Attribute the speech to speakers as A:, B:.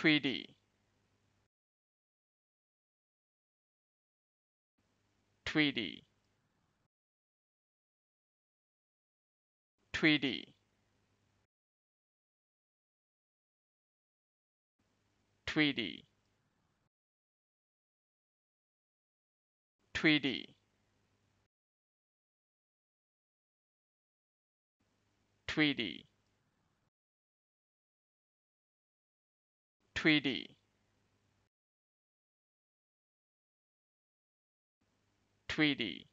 A: 3D. 3D 3D 3D 3D 3D 3D 3D